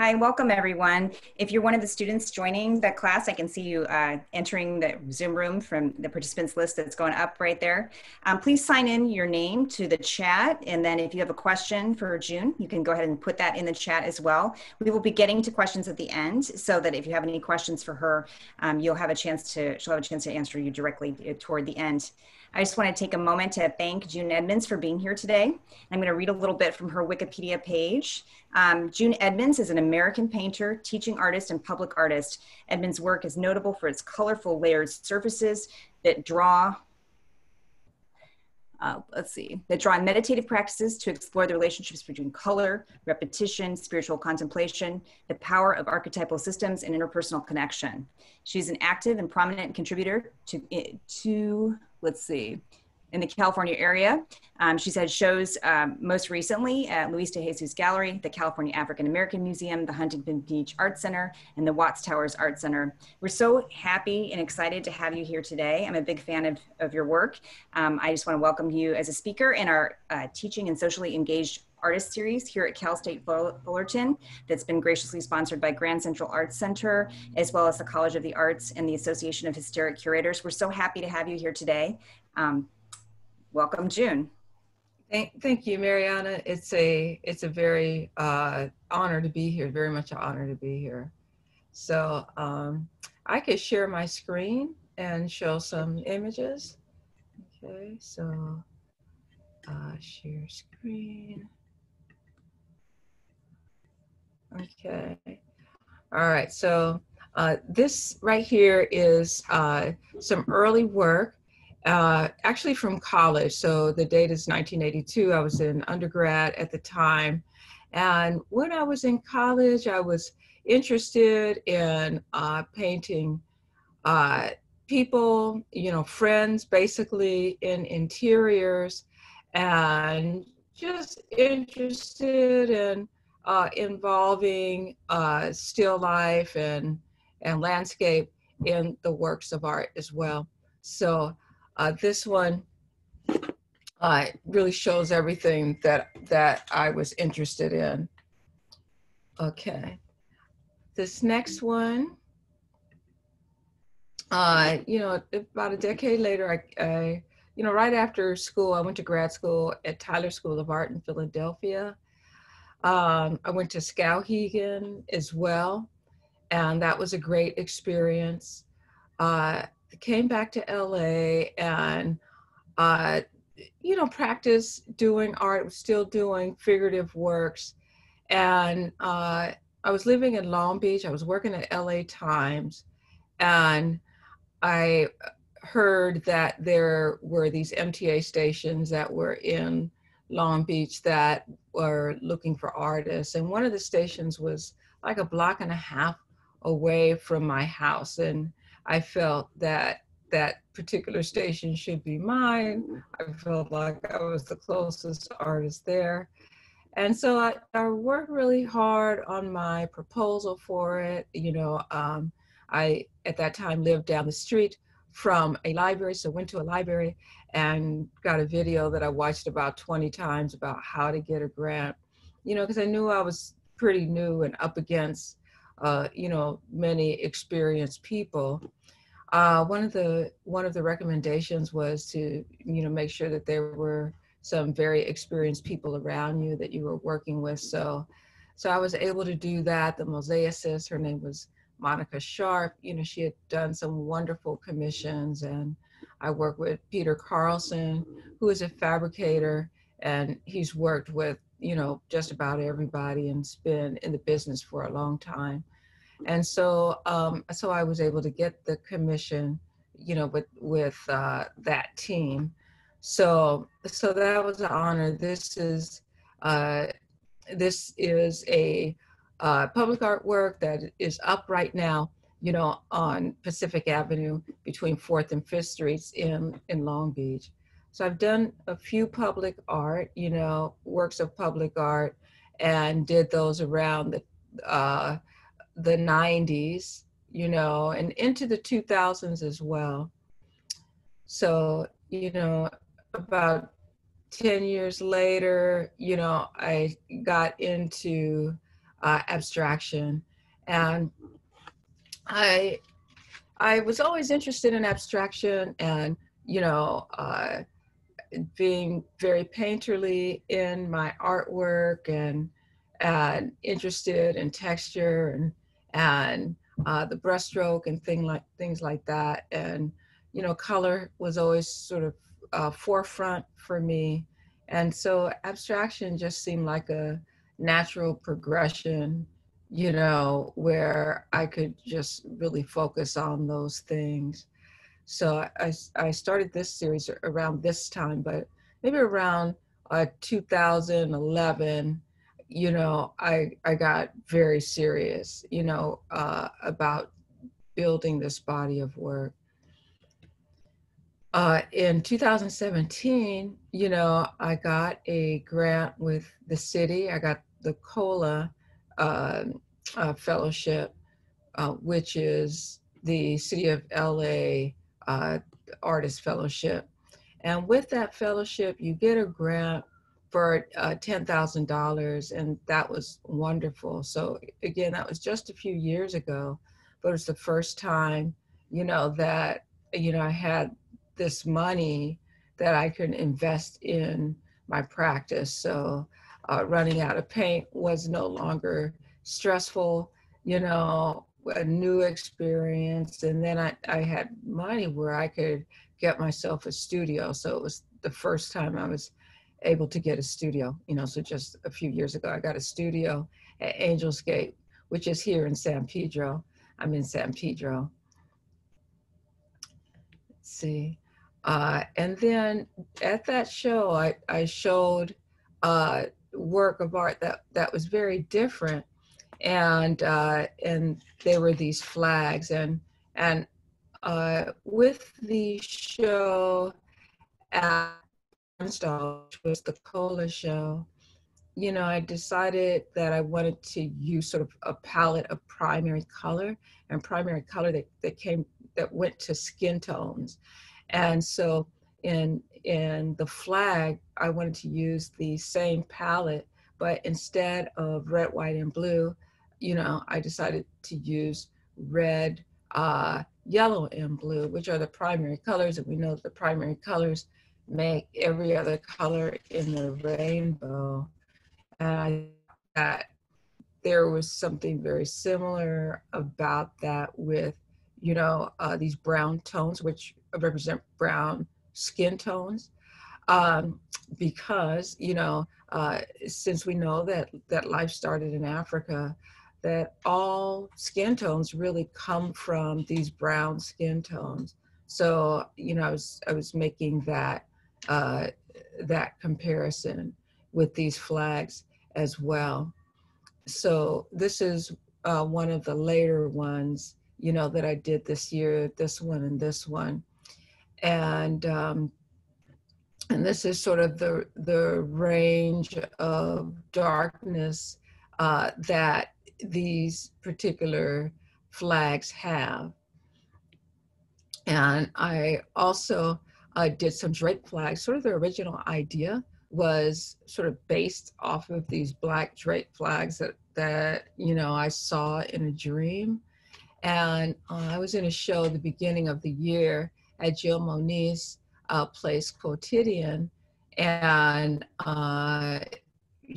Hi, welcome everyone. If you're one of the students joining the class, I can see you uh, entering the Zoom room from the participants list that's going up right there. Um, please sign in your name to the chat. And then if you have a question for June, you can go ahead and put that in the chat as well. We will be getting to questions at the end so that if you have any questions for her, um, you'll have a chance to, she'll have a chance to answer you directly uh, toward the end. I just want to take a moment to thank June Edmonds for being here today. I'm going to read a little bit from her Wikipedia page. Um, June Edmonds is an American painter, teaching artist, and public artist. Edmonds' work is notable for its colorful layered surfaces that draw uh, let's see, that draw on meditative practices to explore the relationships between color, repetition, spiritual contemplation, the power of archetypal systems, and interpersonal connection. She's an active and prominent contributor to, to let's see, in the California area. Um, she's had shows um, most recently at Luis de Jesus Gallery, the California African American Museum, the Huntington Beach Art Center, and the Watts Towers Art Center. We're so happy and excited to have you here today. I'm a big fan of, of your work. Um, I just want to welcome you as a speaker in our uh, teaching and socially engaged artist series here at Cal State Fullerton that's been graciously sponsored by Grand Central Arts Center, as well as the College of the Arts and the Association of Hysteric Curators. We're so happy to have you here today. Um, welcome, June. Thank, thank you, Mary Anna. It's a it's a very uh, honor to be here. Very much an honor to be here. So um, I could share my screen and show some images. Okay, so uh, share screen. Okay. All right. So uh, this right here is uh, some early work, uh, actually from college. So the date is 1982. I was in undergrad at the time. And when I was in college, I was interested in uh, painting uh, people, you know, friends basically in interiors and just interested in uh, involving uh, still life and, and landscape in the works of art as well. So uh, this one uh, really shows everything that, that I was interested in. Okay. This next one, uh, you know, about a decade later, I, I, you know, right after school, I went to grad school at Tyler School of Art in Philadelphia. Um, I went to Skowhegan as well, and that was a great experience. Uh, came back to LA and, uh, you know, practice doing art, still doing figurative works. And uh, I was living in Long Beach. I was working at LA Times, and I heard that there were these MTA stations that were in Long Beach that were looking for artists. And one of the stations was like a block and a half away from my house. And I felt that that particular station should be mine. I felt like I was the closest artist there. And so I, I worked really hard on my proposal for it. You know, um, I at that time lived down the street from a library, so went to a library and got a video that I watched about 20 times about how to get a grant, you know, because I knew I was pretty new and up against, uh, you know, many experienced people. Uh, one of the one of the recommendations was to, you know, make sure that there were some very experienced people around you that you were working with. So, so I was able to do that. The mosaicist, her name was Monica Sharp. You know, she had done some wonderful commissions and I work with Peter Carlson, who is a fabricator, and he's worked with, you know, just about everybody and's been in the business for a long time. And so, um, so I was able to get the commission, you know, with with uh, that team. So, so that was an honor. This is uh, this is a uh, public artwork that is up right now you know, on Pacific Avenue between 4th and 5th Streets in, in Long Beach. So I've done a few public art, you know, works of public art, and did those around the, uh, the 90s, you know, and into the 2000s as well. So, you know, about 10 years later, you know, I got into uh, abstraction. And I, I was always interested in abstraction and, you know, uh, being very painterly in my artwork and, interested in texture and, and uh, the brushstroke and thing like things like that. And, you know, color was always sort of uh, forefront for me. And so abstraction just seemed like a natural progression, you know, where I could just really focus on those things. So I, I started this series around this time, but maybe around uh, 2011, you know, I, I got very serious, you know, uh, about building this body of work uh, in 2017, you know, I got a grant with the city. I got the COLA uh, uh, Fellowship, uh, which is the City of LA uh, Artist Fellowship. And with that fellowship, you get a grant for uh, $10,000, and that was wonderful. So, again, that was just a few years ago, but it was the first time, you know, that, you know, I had this money that I could invest in my practice. So uh, running out of paint was no longer stressful, you know, a new experience. And then I, I had money where I could get myself a studio. So it was the first time I was able to get a studio, you know, so just a few years ago, I got a studio at Angels Gate, which is here in San Pedro. I'm in San Pedro. Let's see. Uh, and then at that show, I, I showed uh, work of art that, that was very different. And, uh, and there were these flags. And, and uh, with the show at which was the Cola show, you know, I decided that I wanted to use sort of a palette of primary color and primary color that, that came, that went to skin tones. And so in in the flag, I wanted to use the same palette, but instead of red, white, and blue, you know, I decided to use red, uh, yellow, and blue, which are the primary colors. And we know that the primary colors make every other color in the rainbow. And I thought there was something very similar about that with, you know, uh, these brown tones, which represent brown skin tones um, because you know uh, since we know that that life started in Africa that all skin tones really come from these brown skin tones. So you know I was I was making that uh, that comparison with these flags as well. So this is uh, one of the later ones you know that I did this year this one and this one. And um, and this is sort of the the range of darkness uh, that these particular flags have. And I also uh, did some drape flags. Sort of the original idea was sort of based off of these black drape flags that that you know I saw in a dream. And uh, I was in a show the beginning of the year, at Jill Moniz uh, place quotidian and uh,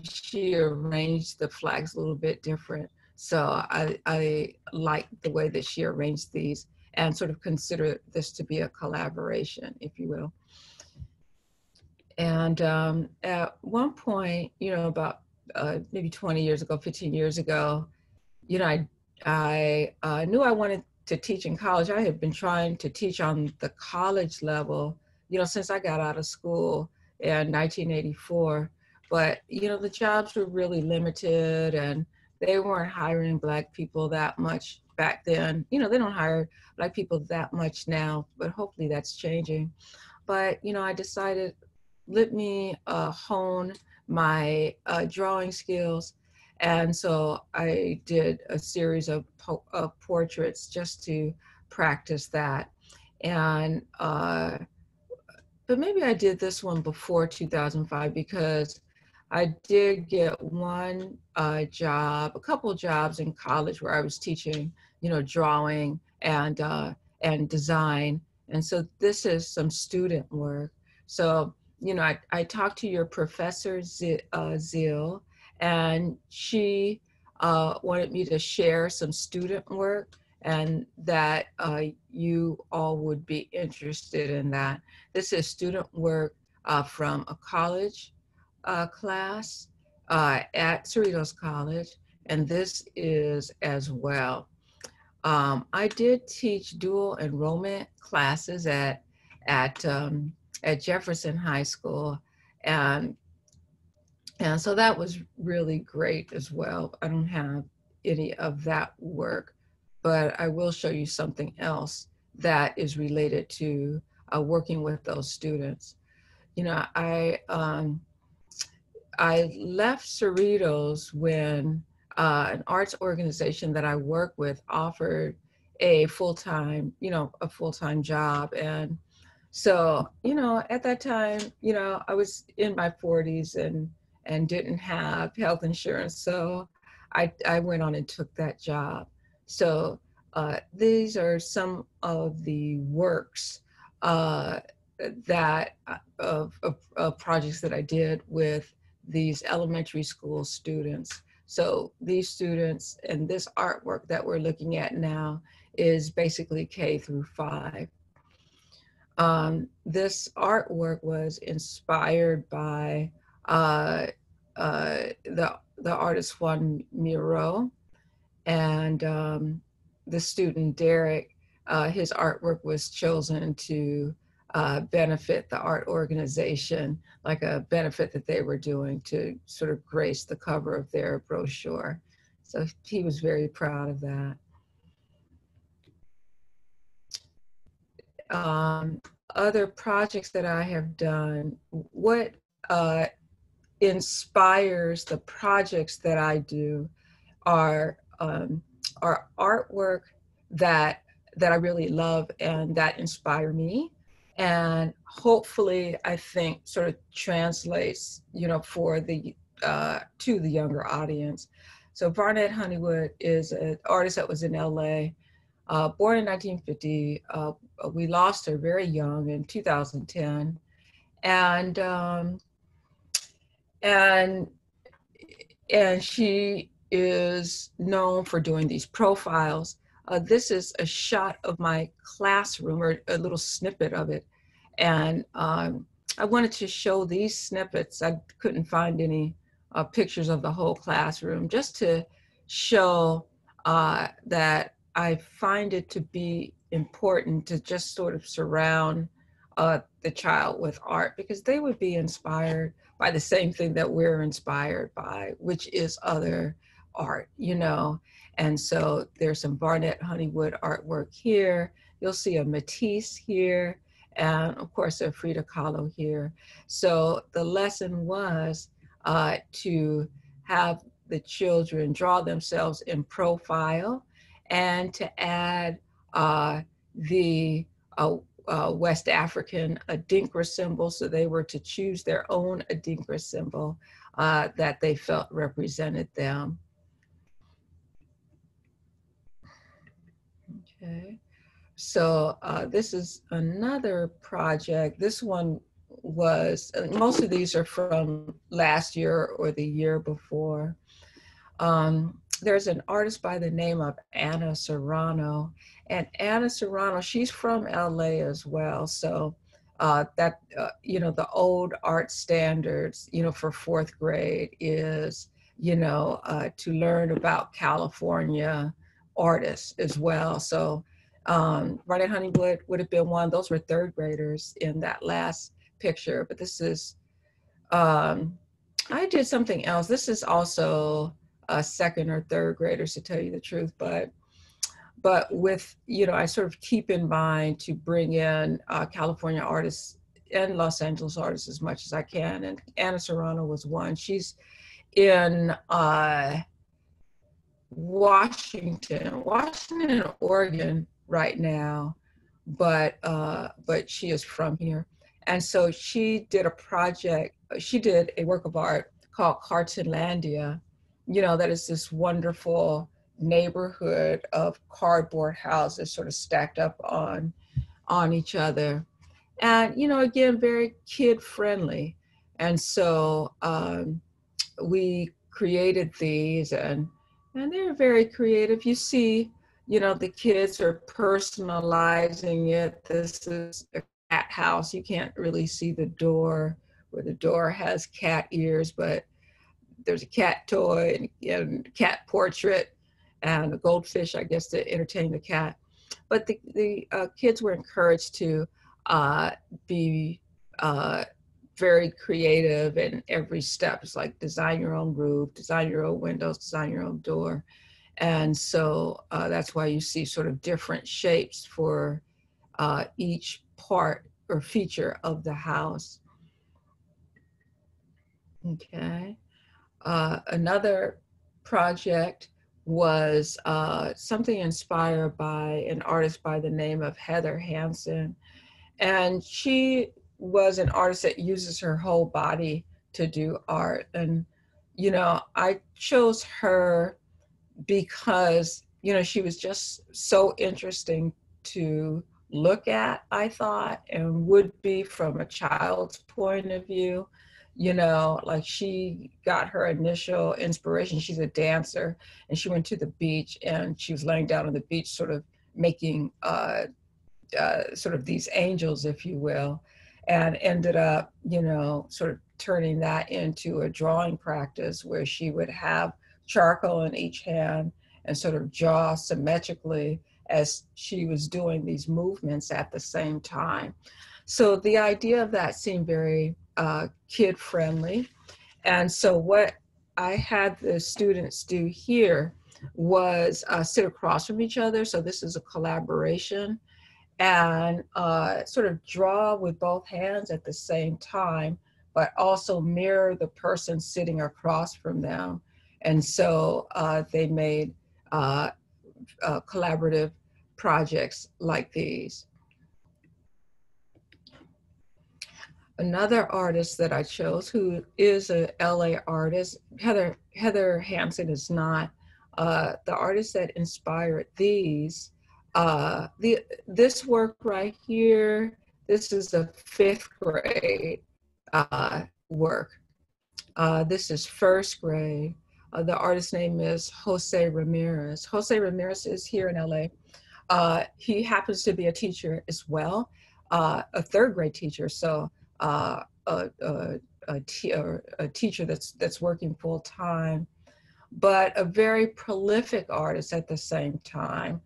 she arranged the flags a little bit different. So I, I like the way that she arranged these and sort of consider this to be a collaboration, if you will. And um, at one point, you know, about uh, maybe 20 years ago, 15 years ago, you know, I, I uh, knew I wanted to teach in college. I had been trying to teach on the college level, you know, since I got out of school in 1984. But, you know, the jobs were really limited and they weren't hiring black people that much back then. You know, they don't hire black people that much now, but hopefully that's changing. But, you know, I decided, let me uh, hone my uh, drawing skills and so I did a series of, po- of portraits just to practice that. And, uh, but maybe I did this one before 2005 because I did get one uh, job, a couple jobs in college where I was teaching, you know, drawing and uh, and design. And so this is some student work. So you know, I, I talked to your professor Z, uh, Zeal, and she uh, wanted me to share some student work and that uh, you all would be interested in that. This is student work uh, from a college uh, class uh, at Cerritos College, and this is as well. Um, I did teach dual enrollment classes at at um, at Jefferson High School, and and so that was really great as well. I don't have any of that work, but I will show you something else that is related to uh, working with those students. You know, I um, I left Cerritos when uh, an arts organization that I work with offered a full-time, you know, a full-time job. And so, you know, at that time, you know, I was in my 40s and and didn't have health insurance. So I, I went on and took that job. So uh, these are some of the works uh, that uh, of, of, of, projects that I did with these elementary school students. So these students and this artwork that we're looking at now is basically K through five. Um, this artwork was inspired by uh, uh, the the artist Juan Miro and um, the student Derek. Uh, his artwork was chosen to uh, benefit the art organization, like a benefit that they were doing to sort of grace the cover of their brochure. So he was very proud of that. Um, other projects that I have done, what uh, inspires the projects that I do are um, are artwork that that I really love and that inspire me and hopefully I think sort of translates you know for the uh, to the younger audience. So Varnette Honeywood is an artist that was in LA, uh, born in 1950. Uh, we lost her very young in 2010, and um, and and she is known for doing these profiles. Uh, this is a shot of my classroom, or a little snippet of it, and um, I wanted to show these snippets. I couldn't find any uh, pictures of the whole classroom, just to show uh, that I find it to be important to just sort of surround uh, the child with art because they would be inspired by the same thing that we're inspired by, which is other art, you know. And so there's some Varnette Honeywood artwork here. You'll see a Matisse here, and of course a Frida Kahlo here. So the lesson was uh, to have the children draw themselves in profile and to add uh, the uh, uh, West African Adinkra symbol. So they were to choose their own Adinkra symbol uh, that they felt represented them. Okay. So uh, this is another project. This one was, most of these are from last year or the year before. Um, there's an artist by the name of Ana Serrano, and Ana Serrano, she's from LA as well. So uh, that, uh, you know, the old art standards, you know, for fourth grade is, you know, uh, to learn about California artists as well. So um, Varnette Honeywood would have been one. Those were third graders in that last picture, but this is, um, I did something else. This is also a second or third graders to tell you the truth, but but with you know i sort of keep in mind to bring in uh, california artists and los angeles artists as much as i can and ana serrano was one she's in uh, washington washington and oregon right now but uh, but she is from here. And so she did a project she did a work of art called Cartonlandia, you know, that is this wonderful neighborhood of cardboard houses sort of stacked up on on each other. And you know again very kid friendly and so um, we created these and and they're very creative. You see you know the kids are personalizing it this is a cat house you can't really see the door where the door has cat ears but there's a cat toy and, and cat portrait and a goldfish i guess to entertain the cat but the, the uh, kids were encouraged to uh, be uh, very creative in every step. It's like design your own roof, design your own windows, design your own door. And so uh, that's why you see sort of different shapes for uh, each part or feature of the house. Okay. Uh, another project was uh, something inspired by an artist by the name of Heather Hansen. And she was an artist that uses her whole body to do art. And, you know, I chose her because, you know, she was just so interesting to look at, I thought, and would be from a child's point of view. You know like she got her initial inspiration. She's a dancer and she went to the beach and she was laying down on the beach sort of making uh, uh, sort of these angels if you will and ended up you know sort of turning that into a drawing practice where she would have charcoal in each hand and sort of draw symmetrically as she was doing these movements at the same time so the idea of that seemed very uh, kid friendly. And so what I had the students do here was uh, sit across from each other. So this is a collaboration and uh, sort of draw with both hands at the same time, but also mirror the person sitting across from them. And so uh, they made uh, uh, collaborative projects like these. another artist that I chose who is a LA artist. Heather Heather Hansen is not. Uh, the artist that inspired these, uh, the this work right here. This is a fifth grade uh, work. This is first grade. Uh, the artist's name is Jose Ramirez. Jose Ramirez is here in LA. Uh, he happens to be a teacher as well, a third grade teacher. So uh, a, teacher that's that's working full time, but a very prolific artist at the same time.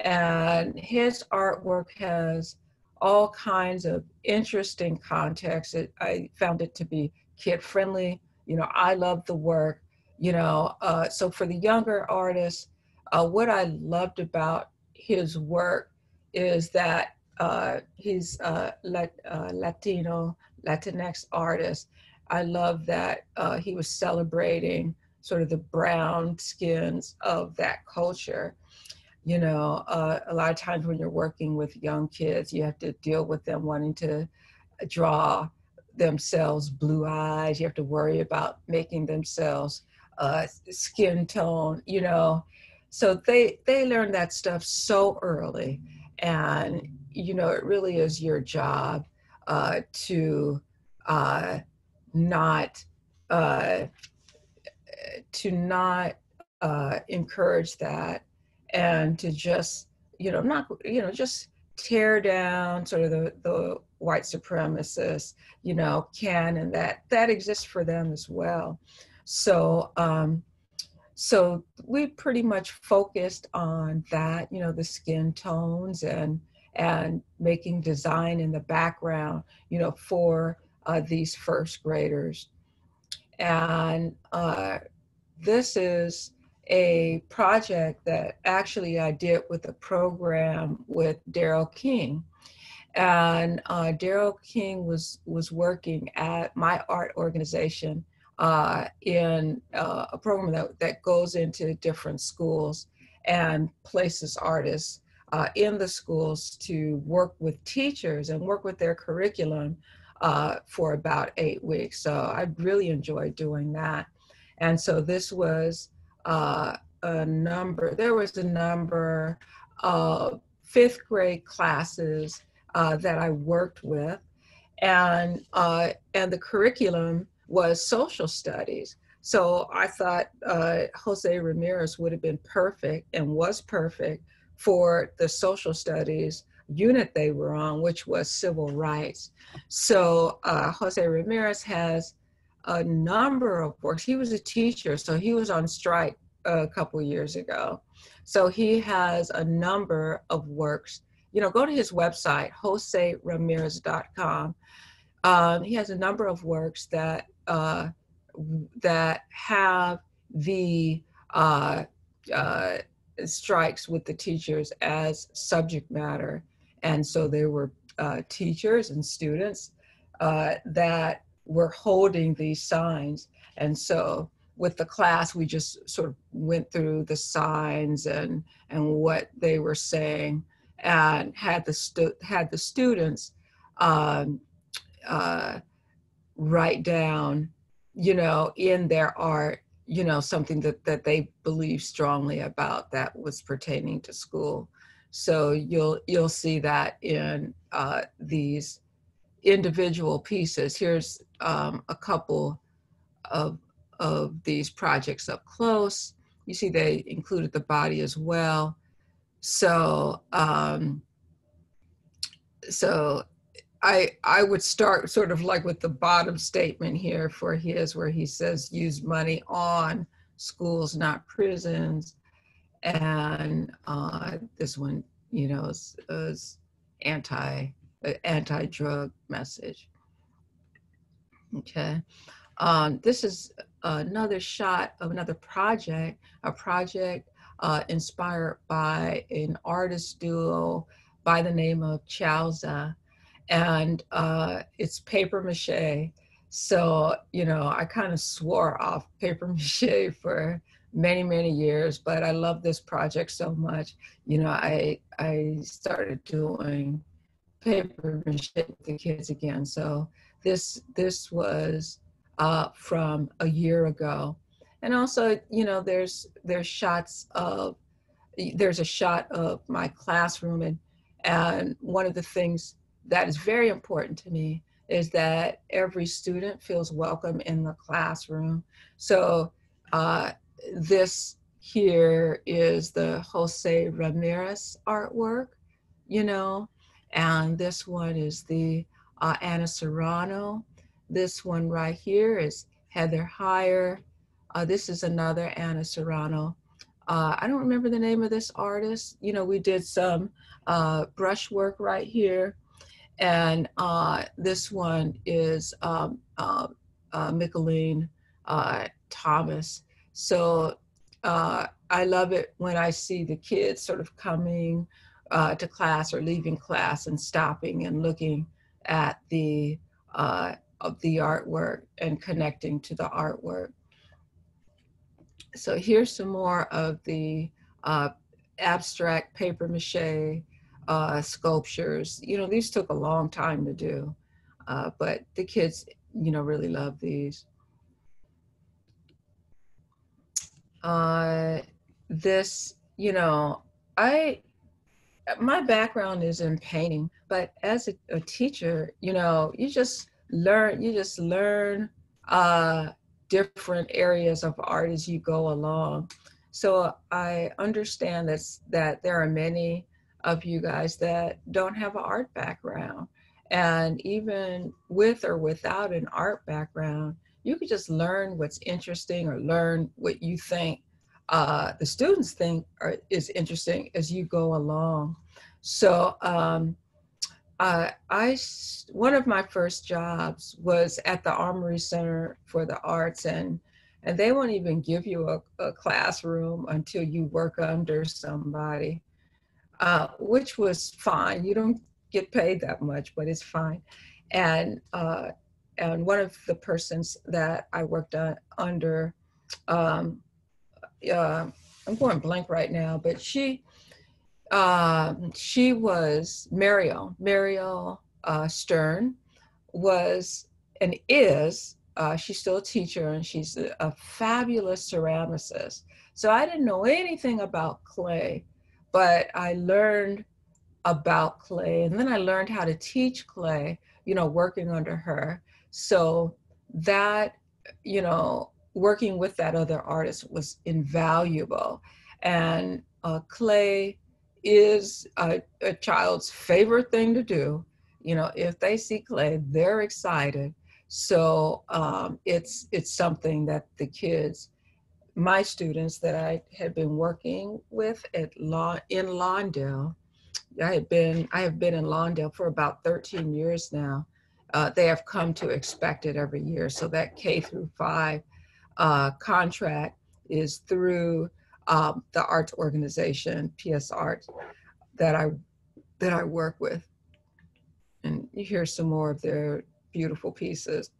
And his artwork has all kinds of interesting contexts. I found it to be kid friendly. You know, I love the work. You know, uh, so for the younger artists, uh, what I loved about his work is that uh, he's a uh, Latino, Latinx artist. I love that uh, he was celebrating sort of the brown skins of that culture. You know, uh, a lot of times when you're working with young kids, you have to deal with them wanting to draw themselves blue eyes. You have to worry about making themselves uh, skin tone, you know. So they they learn that stuff so early, and you know, it really is your job uh, to uh, not uh, to not uh, encourage that and to just you know not you know just tear down sort of the, the white supremacists you know can and that that exists for them as well so um so we pretty much focused on that you know the skin tones and and making design in the background, you know, for uh, these first graders. And uh, this is a project that actually I did with a program with Daryl King. And uh, Daryl King was, was working at my art organization uh, in uh, a program that, that goes into different schools and places artists uh, in the schools to work with teachers and work with their curriculum uh, for about eight weeks. So I really enjoyed doing that. And so this was uh, a number, there was a number of fifth grade classes uh, that I worked with. And, and the curriculum was social studies. So I thought uh, Jose Ramirez would have been perfect and was perfect for the social studies unit they were on, which was civil rights. So uh, Jose Ramirez has a number of works. He was a teacher, so he was on strike a couple years ago. So he has a number of works. You know, go to his website, joseramirez.com. Um, he has a number of works that uh, that have the uh, uh, strikes with the teachers as subject matter. And so there were uh, teachers and students uh, that were holding these signs. And so with the class, we just sort of went through the signs and, and what they were saying and had the, stu- had the students um, uh, write down, you know, in their art, you know, something that, that they believe strongly about that was pertaining to school. So you'll you'll see that in uh, these individual pieces. Here's um, a couple of of these projects up close. You see they included the body as well. So um, so I I would start sort of like with the bottom statement here for his where he says use money on schools, not prisons. And uh, this one, you know, is, is anti uh, anti drug message. Okay, um, this is another shot of another project, a project uh, inspired by an artist duo by the name of Chowza, and uh, it's paper mache. So you know, I kind of swore off paper mache for many many years but i love this project so much. You know i i started doing paper mache with the kids again. So this this was uh, from a year ago. And also you know there's there's shots of there's a shot of my classroom and and one of the things that is very important to me is that every student feels welcome in the classroom so uh, this here is the Jose Ramirez artwork, you know, and this one is the uh, Ana Serrano. This one right here is Heather Heyer. Uh, this is another Ana Serrano. Uh, I don't remember the name of this artist. You know, we did some uh, brush right here. And uh, this one is um, uh, uh, Mickalene Thomas. So uh, I love it when I see the kids sort of coming uh, to class or leaving class and stopping and looking at the uh, of the artwork and connecting to the artwork. So here's some more of the uh, abstract paper mache uh, sculptures. You know, these took a long time to do, uh, but the kids, you know, really love these. uh, this, you know, I, my background is in painting, but as a, a teacher, you know, you just learn, you just learn uh, different areas of art as you go along. So I understand that, that there are many of you guys that don't have an art background. And even with or without an art background, you could just learn what's interesting or learn what you think uh, the students think are, is interesting as you go along. So um, uh, I, one of my first jobs was at the Armory Center for the Arts, and and they won't even give you a, a classroom until you work under somebody, uh, which was fine. You don't get paid that much, but it's fine. And uh, and one of the persons that I worked on, under, um, uh, I'm going blank right now, but she, uh, she was Mariel, Mariel uh, Stern was and is uh, she's still a teacher and she's a, a, fabulous ceramicist. So I didn't know anything about clay, but I learned about clay and then I learned how to teach clay, you know, working under her. So that, you know, working with that other artist was invaluable. And uh, clay is a, a child's favorite thing to do. You know, if they see clay, they're excited. So um, it's it's something that the kids, my students that I had been working with at law in Lawndale, I had been I have been in Lawndale for about 13 years now. Uh, they have come to expect it every year. So that K through five uh, contract is through um, the arts organization, PS Arts, that I that I work with. And you hear some more of their beautiful pieces.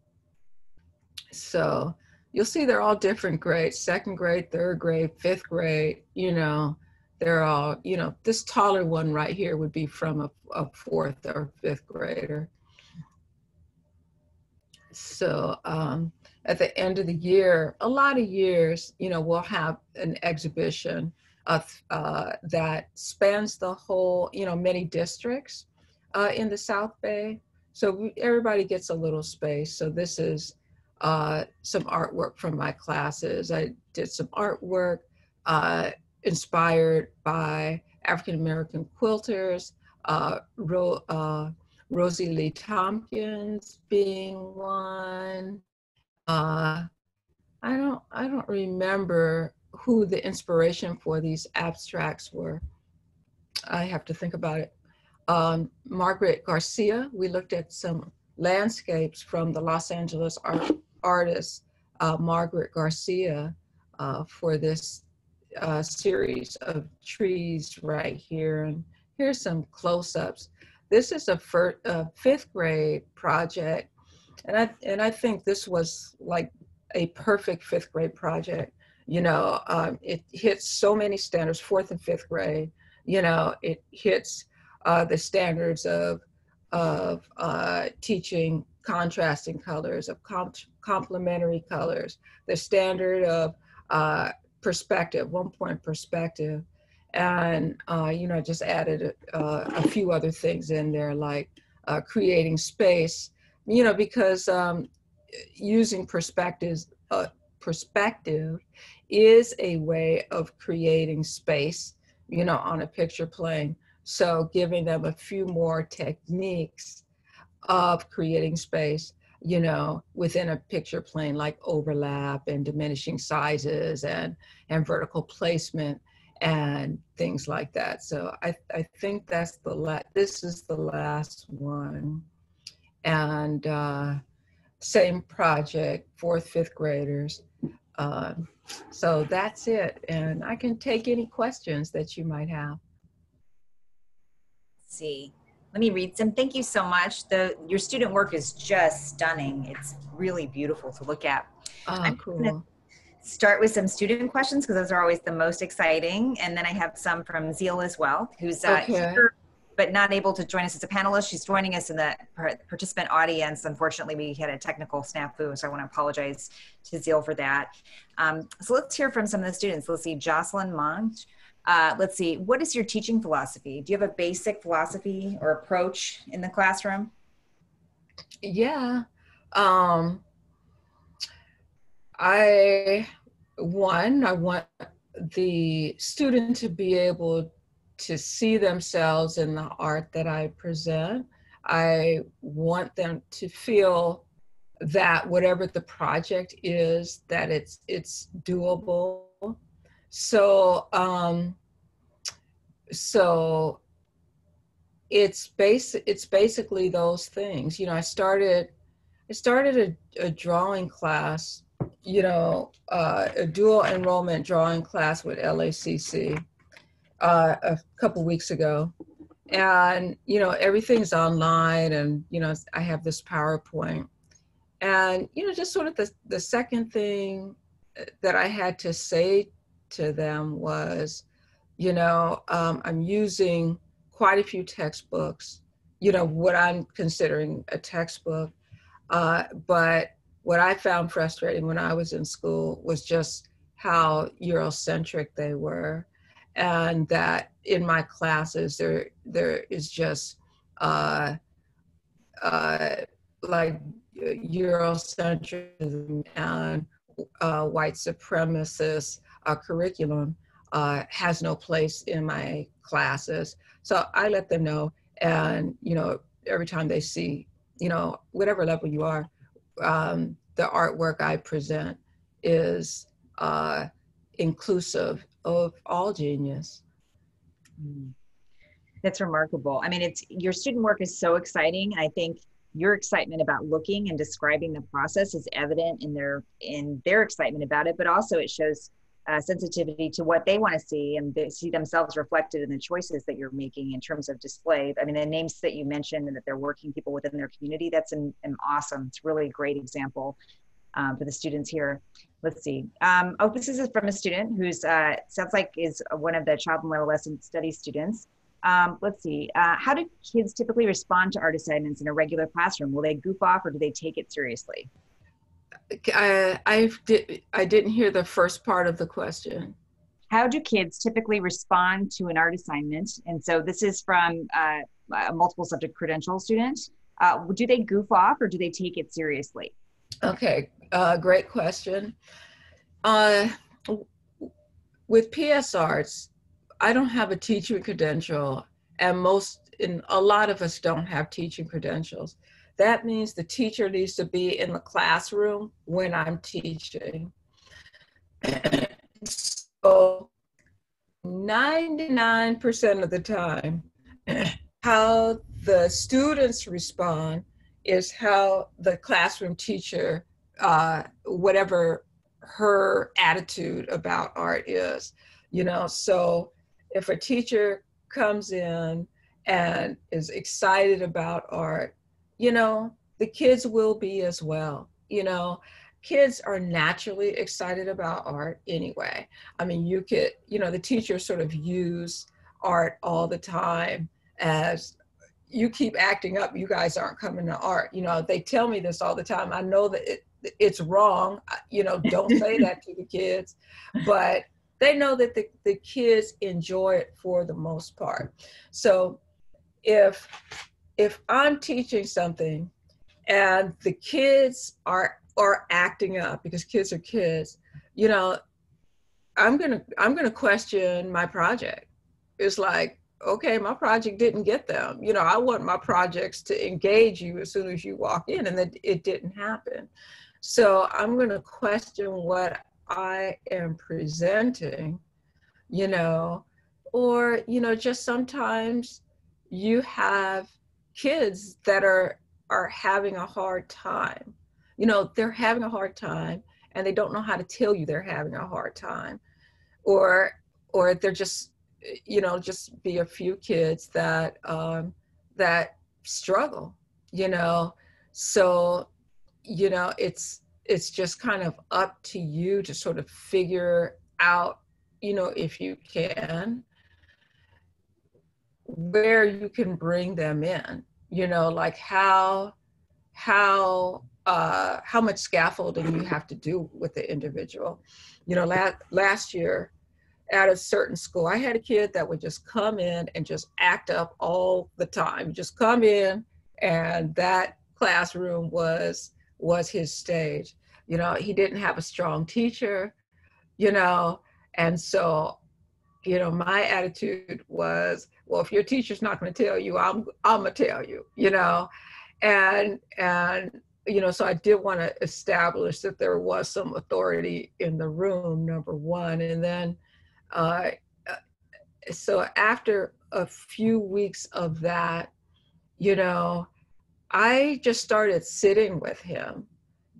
So you'll see they're all different grades, second grade, third grade, fifth grade, you know, they're all, you know, this taller one right here would be from a, a fourth or fifth grader. So um, at the end of the year, a lot of years, you know, we'll have an exhibition of, uh, that spans the whole, you know, many districts uh, in the South Bay. So we, everybody gets a little space. So this is uh, some artwork from my classes. I did some artwork uh, inspired by African American quilters, uh, Ro- uh, Rosie Lee Tompkins being one. Uh, I don't I don't remember who the inspiration for these abstracts were. I have to think about it. Um, Margaret Garcia, we looked at some landscapes from the Los Angeles art, artist uh, Margaret Garcia uh, for this uh, series of trees right here. And here's some close-ups. This is a, fir- fifth grade project. And I, and I think this was like a perfect fifth grade project. You know, um, it hits so many standards, fourth and fifth grade. You know, it hits uh, the standards of of uh, teaching contrasting colors, of com- complementary colors, the standard of uh, perspective, one point perspective. And, uh, you know, I just added uh, a few other things in there like uh, creating space, you know, because um, using perspectives, uh, perspective is a way of creating space, you know, on a picture plane. So giving them a few more techniques of creating space you know, within a picture plane like overlap and diminishing sizes and, and vertical placement and things like that. So I, I think that's the last, this is the last one. And uh, same project, fourth, fifth graders. Uh, so that's it. And I can take any questions that you might have. Let's see let me read some. Thank you so much. The your student work is just stunning. It's really beautiful to look at. Oh, I'm cool. Start with some student questions because those are always the most exciting, and then I have some from Zeal as well, who's uh, okay. here but not able to join us as a panelist. She's joining us in the participant audience. Unfortunately, we had a technical snafu, so I want to apologize to Zeal for that. Um, so let's hear from some of the students. Let's see, Jocelyn Monch. Uh, let's see, what is your teaching philosophy? Do you have a basic philosophy or approach in the classroom? Yeah. Um, I, one, I want the student to be able to see themselves in the art that I present. I want them to feel that whatever the project is, that it's it's doable so, um, so it's base. It's basically those things. You know, I started, I started a, a drawing class. You know, uh, a dual enrollment drawing class with LACC uh, a couple weeks ago, and you know everything's online, and you know I have this PowerPoint, and you know just sort of the the second thing that I had to say to them was, you know, um, I'm using quite a few textbooks, you know, what I'm considering a textbook, Uh, but what I found frustrating when I was in school was just how Eurocentric they were, and that in my classes there there is just uh, uh, like Eurocentrism and uh, white supremacist uh, curriculum uh, has no place in my classes. So I let them know, and you know, every time they see, you know, whatever level you are, um, the artwork I present is uh, inclusive of all genius. Mm. That's remarkable. I mean, it's your student work is so exciting. I think your excitement about looking and describing the process is evident in their in their excitement about it, but also it shows uh, sensitivity to what they want to see and they see themselves reflected in the choices that you're making in terms of display. I mean, the names that you mentioned and that they're working people within their community, that's an, an awesome, it's really a great example um, for the students here. Let's see. Um, oh, this is from a student who's uh, sounds like is one of the child and adolescent studies students. Um, let's see. Uh, how do kids typically respond to art assignments in a regular classroom? Will they goof off or do they take it seriously? I I did I didn't hear the first part of the question. How do kids typically respond to an art assignment? And so this is from uh, a multiple subject credential student. Uh, do they goof off or do they take it seriously? Okay, uh, great question. Uh, with PS Arts, I don't have a teaching credential, and most, in a lot of us don't have teaching credentials. That means the teacher needs to be in the classroom when I'm teaching. so 99% of the time, how the students respond is how the classroom teacher, uh, whatever her attitude about art is, you know. So if a teacher comes in and is excited about art, you know, the kids will be as well. You know, kids are naturally excited about art anyway. I mean, you could, you know, the teachers sort of use art all the time as you keep acting up, you guys aren't coming to art. You know, they tell me this all the time. I know that it, it's wrong. You know, don't say that to the kids, but they know that the, the kids enjoy it for the most part. So if if I'm teaching something and the kids are are acting up because kids are kids, you know, I'm gonna I'm gonna question my project. It's like okay, my project didn't get them. You know, I want my projects to engage you as soon as you walk in, and that it didn't happen. So I'm going to question what I am presenting, you know, or, you know, just sometimes you have kids that are are having a hard time. You know, they're having a hard time and they don't know how to tell you they're having a hard time. Or or they're just you know just be a few kids that um, that struggle you know so you know it's it's just kind of up to you to sort of figure out you know if you can where you can bring them in you know like how how uh how much scaffolding you have to do with the individual you know last last year at a certain school. I had a kid that would just come in and just act up all the time. Just come in and that classroom was was his stage. You know, he didn't have a strong teacher, you know, and so you know, my attitude was, well, if your teacher's not going to tell you, I'm I'm to tell you, you know. And and you know, so I did want to establish that there was some authority in the room, number one. And then uh, so after a few weeks of that, you know, I just started sitting with him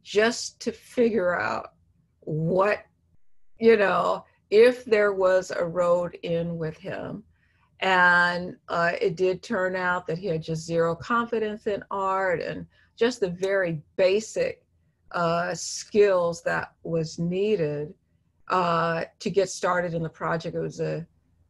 just to figure out what, you know, if there was a road in with him. And uh, it did turn out that he had just zero confidence in art and just the very basic uh, skills that was needed uh, to get started in the project. It was a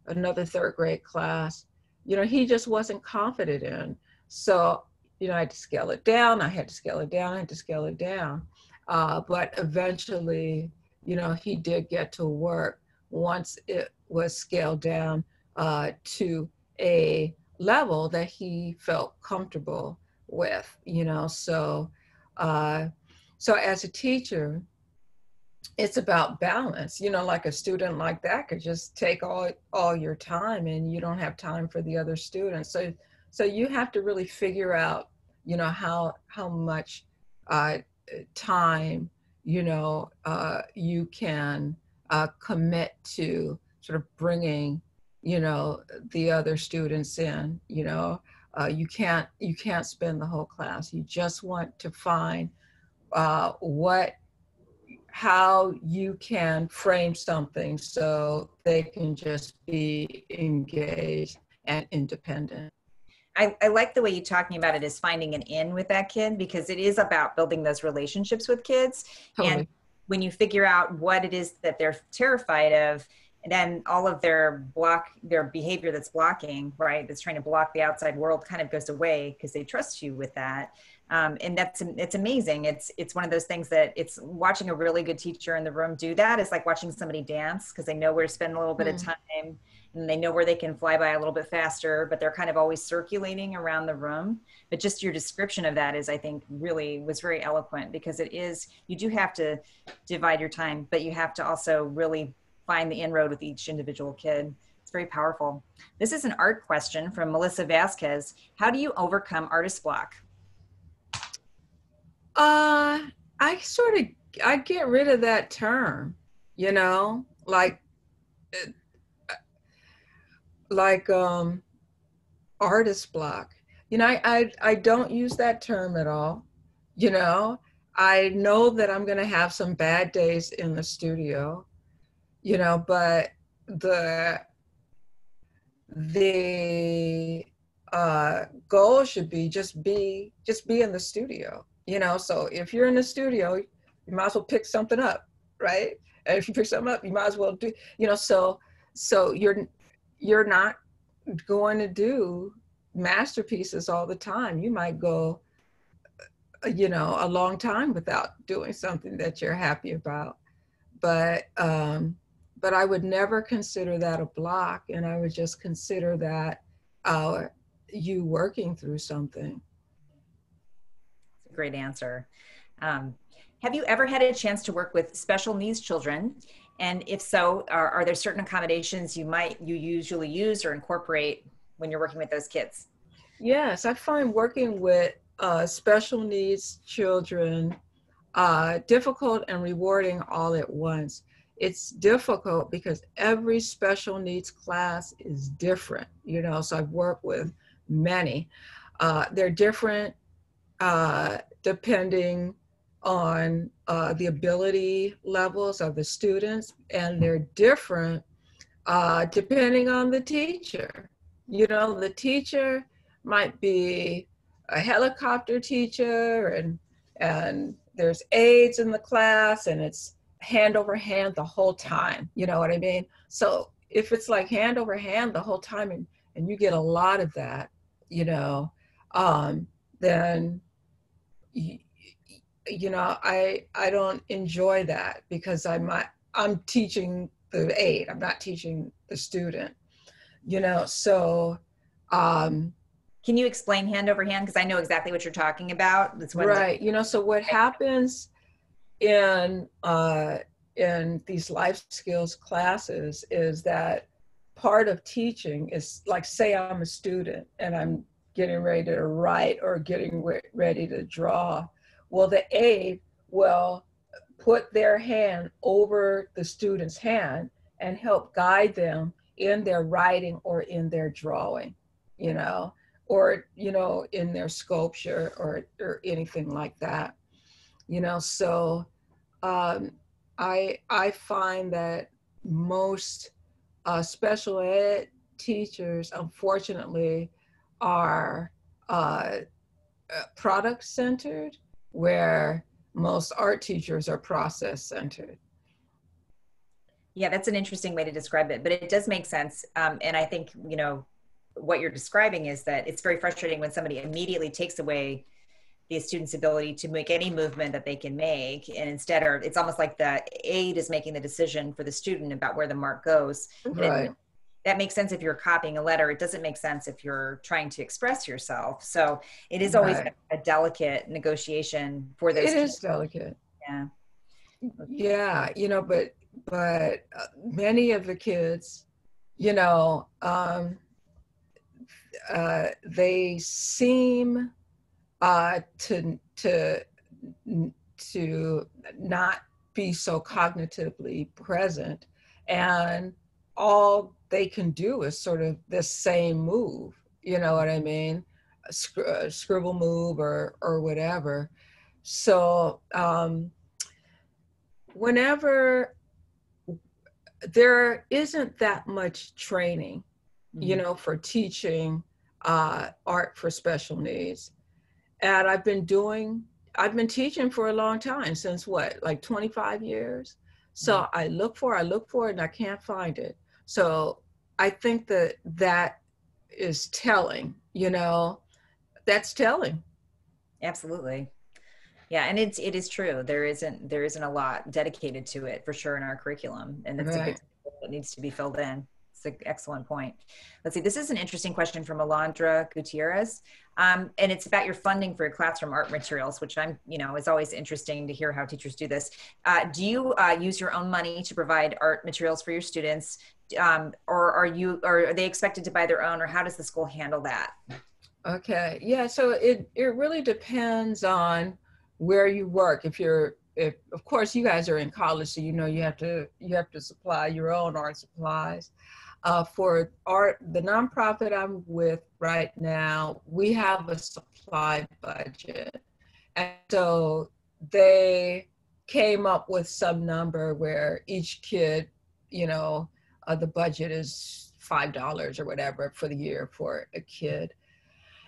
another third grade class. You know, he just wasn't confident in. So, you know, I had to scale it down. I had to scale it down. I had to scale it down. Uh, but eventually, you know, he did get to work once it was scaled down uh, to a level that he felt comfortable with, you know. So, uh, so as a teacher, it's about balance. You know, like a student like that could just take all all your time, and you don't have time for the other students. So, so you have to really figure out, you know, how how much uh, time, you know, uh, you can uh, commit to sort of bringing you know the other students in you know uh, you can't you can't spend the whole class you just want to find uh, what how you can frame something so they can just be engaged and independent I, I, like the way you're talking about it is finding an in with that kid because it is about building those relationships with kids. Totally. And when you figure out what it is that they're terrified of, and then all of their block their behavior that's blocking right that's trying to block the outside world kind of goes away because they trust you with that. Um, and that's it's amazing. It's it's one of those things that it's watching a really good teacher in the room do that is like watching somebody dance because they know where to spend a little bit mm. of time and they know where they can fly by a little bit faster but they're kind of always circulating around the room. But just your description of that is i think really was very eloquent because it is you do have to divide your time but you have to also really find the inroad with each individual kid. It's very powerful. This is an art question from Melissa Vasquez. How do you overcome artist block? Uh, I sort of I get rid of that term, you know, like like um artist block. You know, I I, I don't use that term at all. You know, I know that I'm going to have some bad days in the studio you know, but the the uh, goal should be just be just be in the studio, you know. So if you're in the studio, you might as well pick something up, right? And if you pick something up, you might as well do, you know. So so you're you're not going to do masterpieces all the time. You might go, you know, a long time without doing something that you're happy about. But um, but I would never consider that a block, and I would just consider that uh, you working through something. That's a great answer. Um, have you ever had a chance to work with special needs children? And if so, are, are there certain accommodations you might you usually use or incorporate when you're working with those kids? Yes, I find working with uh, special needs children uh, difficult and rewarding all at once it's difficult because every special needs class is different, you know, so I've worked with many. Uh, they're different uh, depending on uh, the ability levels of the students, and they're different uh, depending on the teacher. You know, the teacher might be a helicopter teacher, and and there's aides in the class, and it's hand over hand the whole time. You know what I mean? So if it's like hand over hand the whole time and, and you get a lot of that, you know, um, then you, you know, I I don't enjoy that because I'm I'm teaching the aide. I'm not teaching the student. You know, so um can you explain hand over hand because I know exactly what you're talking about. That's right. You know, so what happens in uh, in these life skills classes is that part of teaching is like say I'm a student and I'm getting ready to write or getting re- ready to draw. Well, the aide will put their hand over the student's hand and help guide them in their writing or in their drawing, you know, or, you know, in their sculpture or, or anything like that, you know, so um, I I find that most uh, special ed teachers, unfortunately, are uh, product centered, where most art teachers are process centered. Yeah, that's an interesting way to describe it, but it does make sense. Um, and I think you know what you're describing is that it's very frustrating when somebody immediately takes away the student's ability to make any movement that they can make and instead are it's almost like the aid is making the decision for the student about where the mark goes. Right. That makes sense if you're copying a letter it doesn't make sense if you're trying to express yourself. So it is always right. a, delicate negotiation for those it is delicate. Yeah. Yeah you know but but uh, many of the kids you know um uh they seem uh, to to to not be so cognitively present. And all they can do is sort of the same move you know what i mean? A, a scribble move or or whatever. So um whenever there isn't that much training mm-hmm. you know for teaching uh art for special needs and I've been doing, I've been teaching for a long time, since what, like 25 years? So mm-hmm. I look for, I look for it and I can't find it. So I think that that is telling, you know, that's telling. Absolutely. Yeah, and it's it is true. There isn't there isn't a lot dedicated to it for sure in our curriculum, and it's right. a big that needs to be filled in. It's an excellent point. Let's see, this is an interesting question from Alondra Gutierrez. Um, and it's about your funding for your classroom art materials, which I'm, you know, is always interesting to hear how teachers do this. Uh, do you uh, use your own money to provide art materials for your students? Um, or are you, or are they expected to buy their own, or how does the school handle that? Okay, yeah, so it, it really depends on where you work. If you're, if, of course you guys are in college, so you know you have to, you have to supply your own art supplies. Uh, for art, the nonprofit I'm with right now, we have a supply budget. And so they came up with some number where each kid, you know, uh, the budget is $5 or whatever for the year for a kid.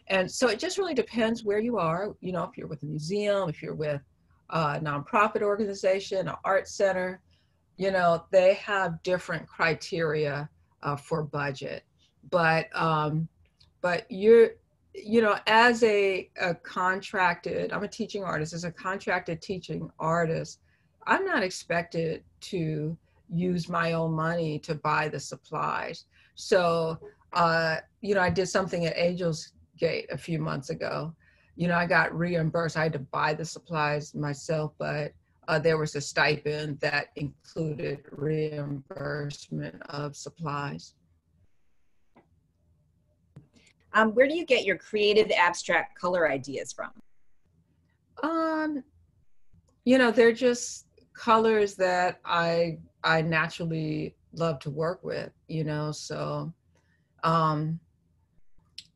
And so it just really depends where you are. You know, if you're with a museum, if you're with a nonprofit organization, an art center, you know, they have different criteria uh, for budget. But um, but you're you know as a, a contracted i'm a teaching artist as a contracted teaching artist i'm not expected to use my own money to buy the supplies. So uh, you know i did something at angels gate a few months ago. You know i got reimbursed. I had to buy the supplies myself but uh, there was a stipend that included reimbursement of supplies. Um, where do you get your creative abstract color ideas from? Um, you know, they're just colors that I I naturally love to work with. You know, so um,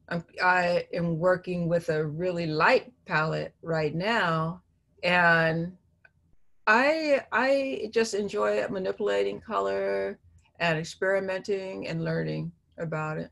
I'm, I am working with a really light palette right now, and I I just enjoy manipulating color and experimenting and learning about it.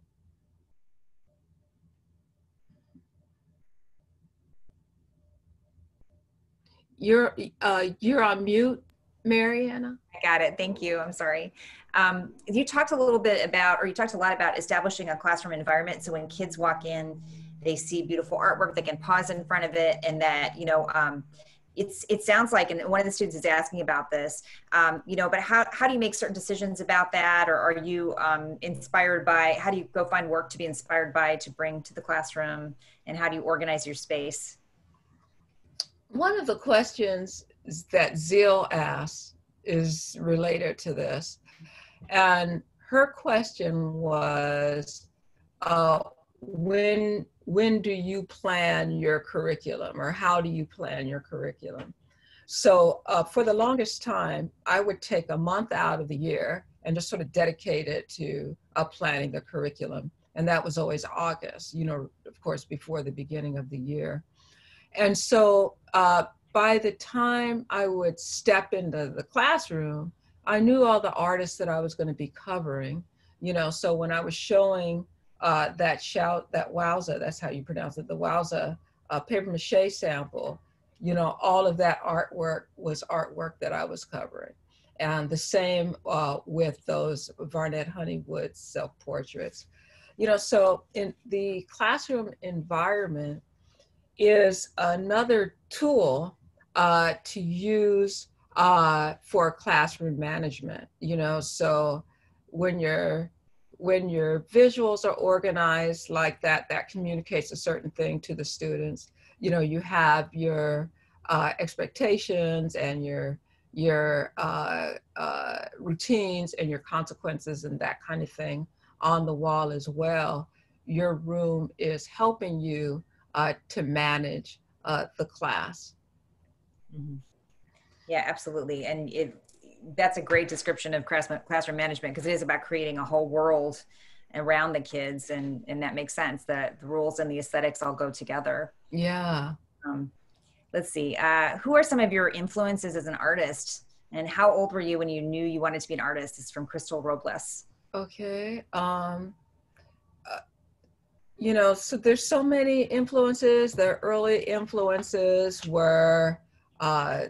You're uh, you're on mute, Mary Anna. I got it. Thank you. I'm sorry. Um, you talked a little bit about, or you talked a lot about establishing a classroom environment. So when kids walk in, they see beautiful artwork, they can pause in front of it, and that you know. Um, it's it sounds like and one of the students is asking about this um, you know but how, how do you make certain decisions about that? Or are you um, inspired by how do you go find work to be inspired by to bring to the classroom? And how do you organize your space? One of the questions that zeal asks is related to this. And her question was uh, when when do you plan your curriculum or how do you plan your curriculum? So uh, for the longest time, I would take a month out of the year and just sort of dedicate it to uh, planning the curriculum. And that was always August, you know, of course, before the beginning of the year. And so uh, by the time I would step into the classroom, I knew all the artists that I was going to be covering, you know, so when I was showing uh, that shout, that wowza, that's how you pronounce it, the wowza uh, paper mache sample, you know, all of that artwork was artwork that I was covering. And the same uh, with those Varnette Honeywood self portraits. You know, so in the classroom environment is another tool uh, to use uh, for classroom management. You know, so when your when your visuals are organized like that, that communicates a certain thing to the students. You know, you have your uh, expectations and your your uh, uh, routines and your consequences and that kind of thing on the wall as well. Your room is helping you uh, to manage uh, the class. Mm-hmm. Yeah, absolutely. And it, that's a great description of classroom management because it is about creating a whole world around the kids and and that makes sense that the rules and the aesthetics all go together. Yeah. Um, let's see uh, who are some of your influences as an artist? And how old were you when you knew you wanted to be an artist? It's from crystal robles. Okay um uh, you know so there's so many influences. The early influences were uh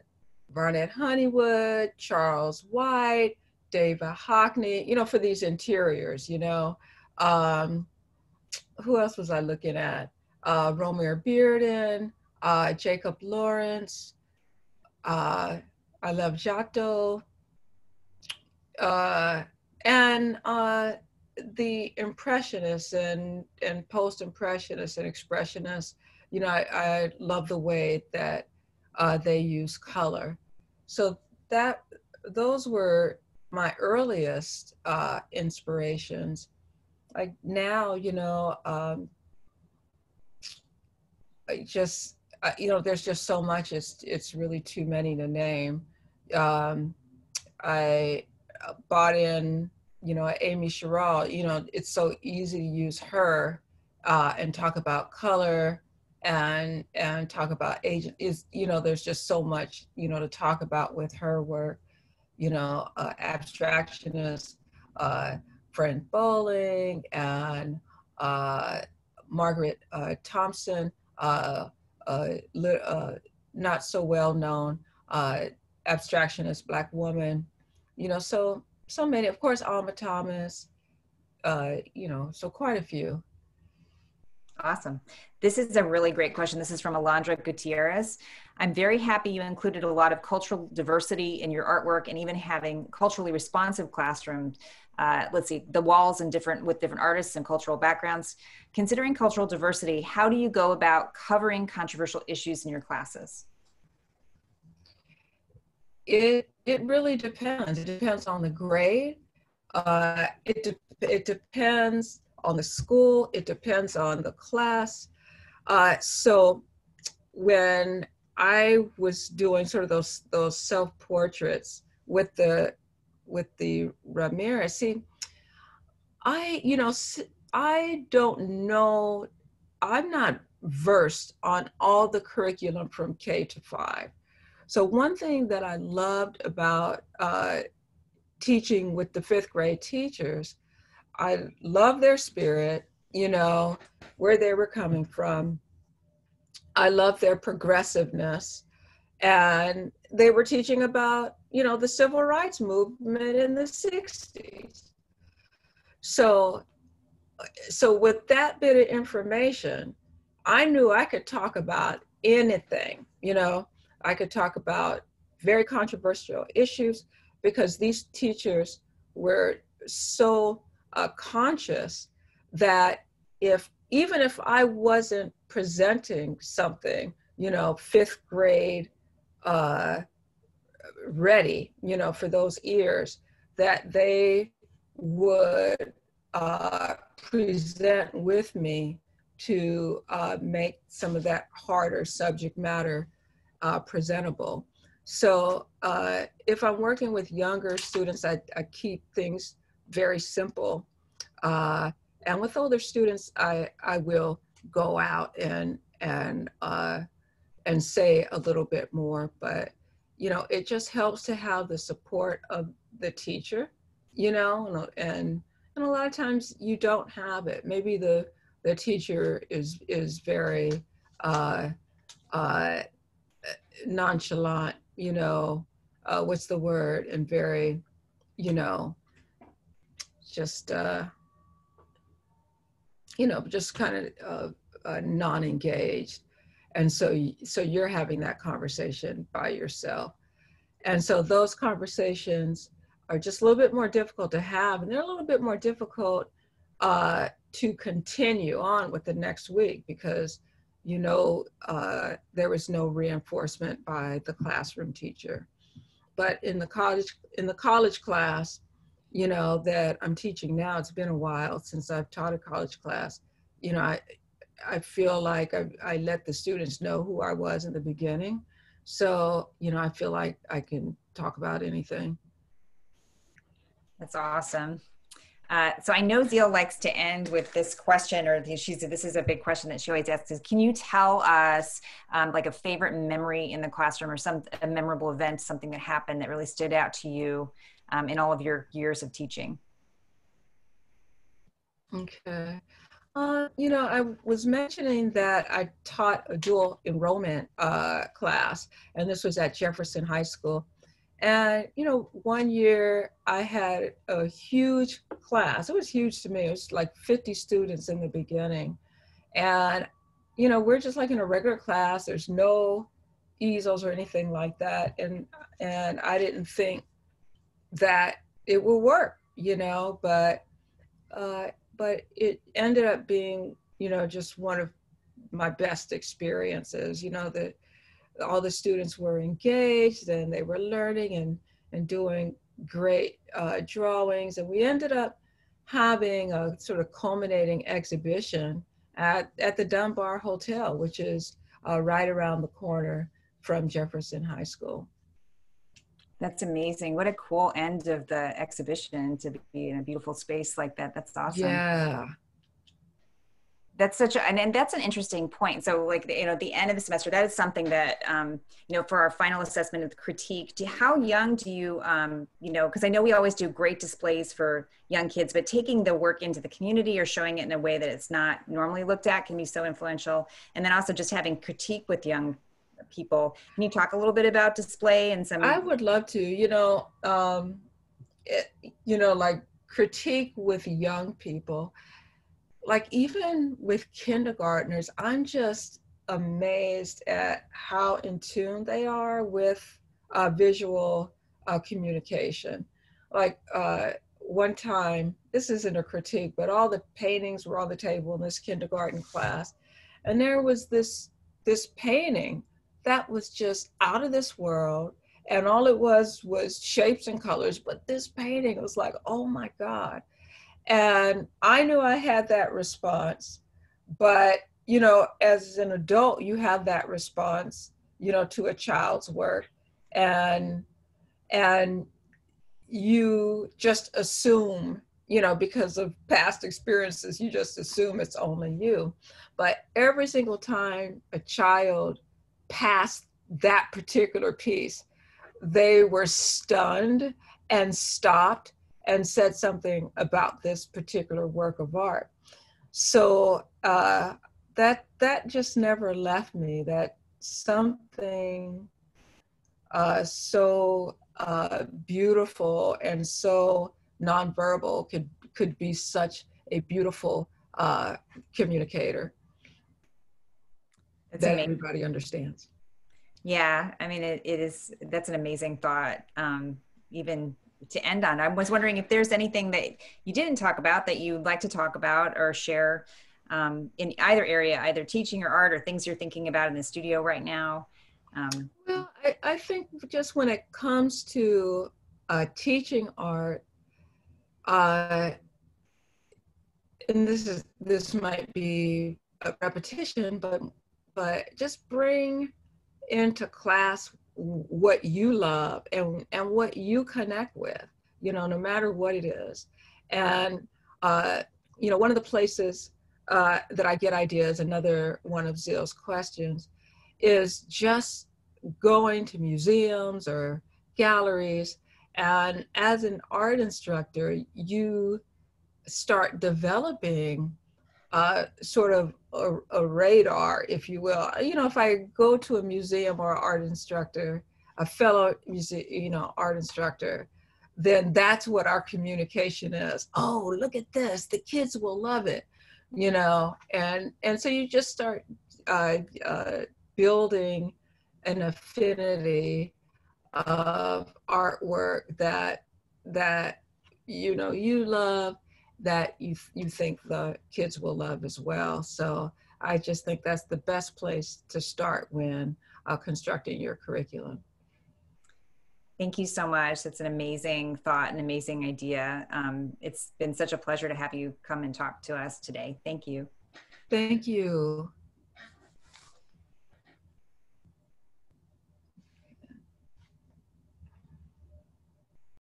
Varnette Honeywood, Charles White, David Hockney, you know, for these interiors, you know. Um, who else was I looking at? Uh, Romare Bearden, uh, Jacob Lawrence, uh, I love Giotto, uh, and uh, the Impressionists and, and Post-Impressionists and Expressionists. You know, I, I love the way that uh, they use color so that those were my earliest uh, inspirations. Like now, you know, um, I just you know, there's just so much. It's it's really too many to name. Um, I uh, bought in, you know, Amy Sherald. You know, it's so easy to use her uh, and talk about color and and talk about agent is you know there's just so much you know to talk about with her work you know uh, abstractionist uh, Frank Bowling and uh, Margaret uh, Thompson uh, uh, not so well known abstractionist black woman you know so so many of course Alma Thomas you know so quite a few Awesome. This is a really great question. This is from Alondra Gutierrez. I'm very happy you included a lot of cultural diversity in your artwork and even having culturally responsive classrooms. Uh, let's see, the walls and different with different artists and cultural backgrounds. Considering cultural diversity, how do you go about covering controversial issues in your classes? It it really depends. It depends on the grade. Uh, it de- it depends on the school, it depends on the class. Uh, so when I was doing sort of those those self portraits with the with the Ramirez, see, I you know I don't know, I'm not versed on all the curriculum from K to five. So one thing that I loved about uh, teaching with the fifth grade teachers I love their spirit, you know, where they were coming from. I love their progressiveness. And they were teaching about, you know, the civil rights movement in the 60s. So so with that bit of information, I knew I could talk about anything, you know. I could talk about very controversial issues because these teachers were so uh, conscious that if even if I wasn't presenting something, you know, fifth grade uh, ready, you know, for those ears, that they would uh, present with me to uh, make some of that harder subject matter uh, presentable. So uh, if I'm working with younger students, I, I keep things very simple. Uh, and with older students, I, I will go out and, and, uh, and say a little bit more, but you know, it just helps to have the support of the teacher, you know, and, and a lot of times you don't have it. Maybe the, the teacher is, is very, uh, uh, nonchalant, you know, uh, what's the word, and very, you know, just uh, you know, just kind of uh, uh, non-engaged. And so, so you're having that conversation by yourself. And so those conversations are just a little bit more difficult to have, and they're a little bit more difficult uh, to continue on with the next week because you know uh, there was no reinforcement by the classroom teacher. But in the college in the college class, you know that I'm teaching now, it's been a while since I've taught a college class. You know, I I feel like I, I let the students know who I was in the beginning. So, you know, I feel like I can talk about anything. That's awesome. Uh, so I know Zeal likes to end with this question, or she's this is a big question that she always asks: is Can you tell us um, like a favorite memory in the classroom, or some a memorable event, something that happened that really stood out to you um, in all of your years of teaching? Okay. Uh, you know, I was mentioning that I taught a dual enrollment uh, class, and this was at Jefferson High School. And, you know, one year I had a huge class. It was huge to me. It was like 50 students in the beginning. And, you know, we're just like in a regular class. There's no easels or anything like that. And, and I didn't think that it will work, you know, but, uh, but it ended up being, you know, just one of my best experiences, you know, that all the students were engaged and they were learning and, and doing great uh, drawings. And we ended up having a sort of culminating exhibition at, at the Dunbar Hotel, which is uh, right around the corner from Jefferson High School. That's amazing. What a cool end of the exhibition to be in a beautiful space like that. That's awesome. Yeah that's such a and, and that's an interesting point so like you know the end of the semester that is something that um, you know for our final assessment of the critique do, how young do you um, you know because i know we always do great displays for young kids but taking the work into the community or showing it in a way that it's not normally looked at can be so influential and then also just having critique with young people can you talk a little bit about display and some i would love to you know um, it, you know like critique with young people like even with kindergartners, I'm just amazed at how in tune they are with uh, visual uh, communication. Like uh, one time, this isn't a critique, but all the paintings were on the table in this kindergarten class, and there was this this painting that was just out of this world, and all it was was shapes and colors. But this painting was like, oh my god! And I knew I had that response, but you know, as an adult, you have that response, you know, to a child's work. And and you just assume, you know, because of past experiences, you just assume it's only you. But every single time a child passed that particular piece, they were stunned and stopped and said something about this particular work of art. So uh, that that just never left me. That something uh, so uh, beautiful and so nonverbal could could be such a beautiful uh, communicator that amazing. everybody understands. Yeah, I mean, it, it is. That's an amazing thought. Um, even to end on. I was wondering if there's anything that you didn't talk about that you'd like to talk about or share um, in either area, either teaching or art or things you're thinking about in the studio right now. Um, well, I, I, think just when it comes to uh, teaching art, uh, and this is this might be a repetition, but but just bring into class what you love and and what you connect with you know no matter what it is. And uh, you know one of the places uh, that i get ideas another one of zeal's questions is just going to museums or galleries. And as an art instructor you start developing uh, sort of a, a, radar, if you will. You know, if I go to a museum or art instructor, a fellow music, you know, art instructor, then that's what our communication is. Oh, look at this. The kids will love it. you know, and and so you just start uh, uh, building an affinity of artwork that that you know you love that you you think the kids will love as well so i just think that's the best place to start when uh, constructing your curriculum Thank you so much. That's an amazing thought, an amazing idea. Um, it's been such a pleasure to have you come and talk to us today. Thank you. Thank you.